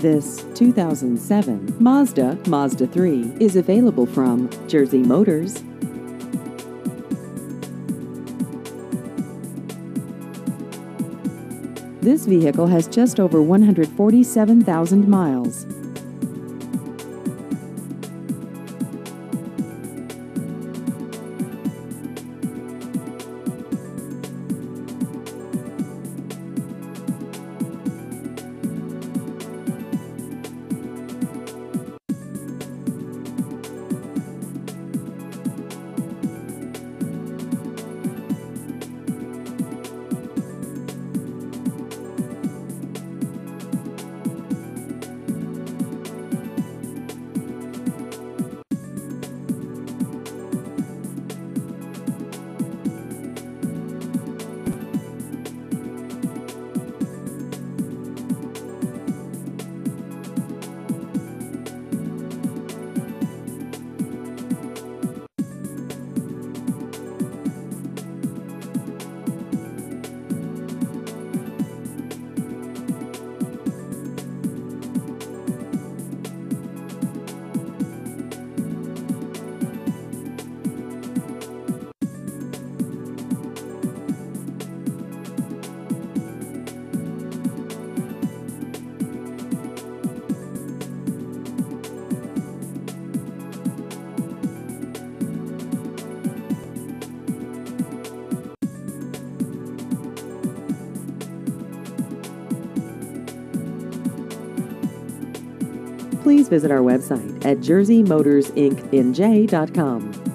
This 2007 Mazda Mazda 3 is available from Jersey Motors. This vehicle has just over 147,000 miles. Please visit our website at jerseymotorsinc.com.